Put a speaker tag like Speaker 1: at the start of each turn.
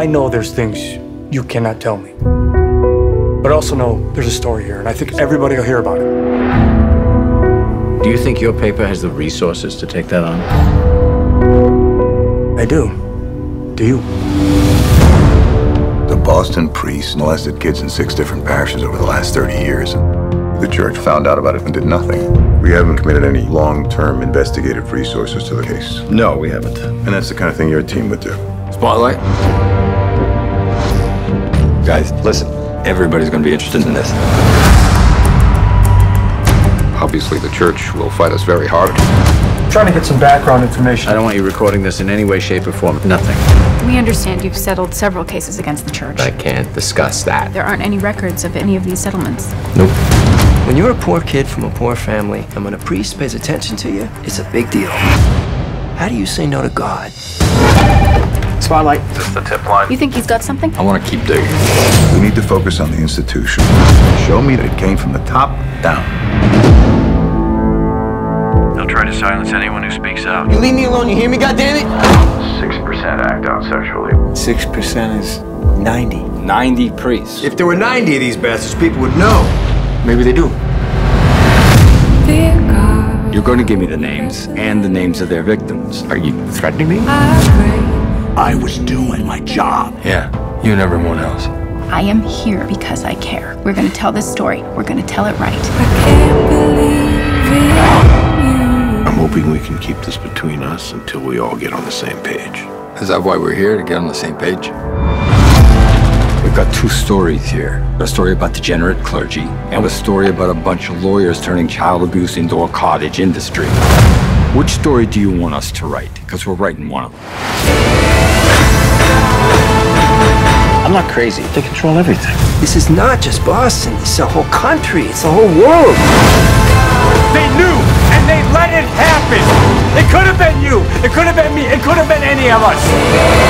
Speaker 1: I know there's things you cannot tell me. But I also know there's a story here, and I think everybody will hear about it.
Speaker 2: Do you think your paper has the resources to take that on?
Speaker 1: I do. Do you?
Speaker 3: The Boston priests molested kids in six different parishes over the last 30 years. The church found out about it and did nothing. We haven't committed any long-term investigative resources to the case.
Speaker 2: No, we haven't.
Speaker 3: And that's the kind of thing your team would do.
Speaker 4: Spotlight. Guys, listen. Everybody's going to be interested in this. Obviously, the church will fight us very hard.
Speaker 1: I'm trying to get some background information.
Speaker 2: I don't want you recording this in any way, shape, or form. Nothing.
Speaker 5: We understand you've settled several cases against the church.
Speaker 4: I can't discuss that.
Speaker 5: There aren't any records of any of these settlements.
Speaker 4: Nope.
Speaker 6: When you're a poor kid from a poor family, and when a priest pays attention to you, it's a big deal. How do you say no to God?
Speaker 1: Spotlight.
Speaker 4: Just the tip line.
Speaker 5: You think he's got something?
Speaker 4: I want to keep digging.
Speaker 3: We need to focus on the institution. Show me that it came from the top down.
Speaker 7: They'll try to silence anyone who speaks out.
Speaker 6: You leave me alone, you hear me, goddammit?
Speaker 7: 6% act out sexually.
Speaker 6: 6% is 90.
Speaker 4: 90 priests.
Speaker 8: If there were 90 of these bastards, people would know.
Speaker 4: Maybe they do. You're going to give me the names and the names of their victims. Are you threatening me?
Speaker 8: I was doing my job.
Speaker 4: Yeah, you and everyone else.
Speaker 5: I am here because I care. We're going to tell this story. We're going to tell it right. i can't believe.
Speaker 8: i'm hoping we can keep this between us until we all get on the same page.
Speaker 4: Is that why we're here, to get on the same page? We've got two stories here. A story about degenerate clergy, and a story about a bunch of lawyers turning child abuse into a cottage industry. Which story do you want us to write? Because we're writing one of them.
Speaker 6: I'm not crazy. They control everything. This is not just Boston. It's the whole country. It's the whole world.
Speaker 1: They knew, and they let it happen. It could have been you. It could have been me. It could have been any of us.